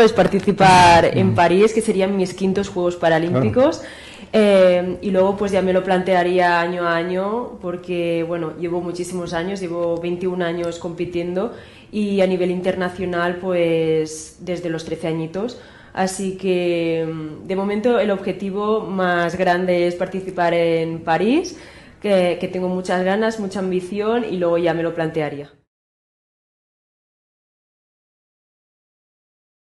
es participar en París, que serían mis quintos Juegos Paralímpicos. Eh, y luego pues ya me lo plantearía año a año porque bueno, llevo muchísimos años, llevo 21 años compitiendo y a nivel internacional pues desde los 13 añitos. Así que mm, de momento el objetivo más grande es participar en París, que, que tengo muchas ganas, mucha ambición y luego ya me lo plantearía.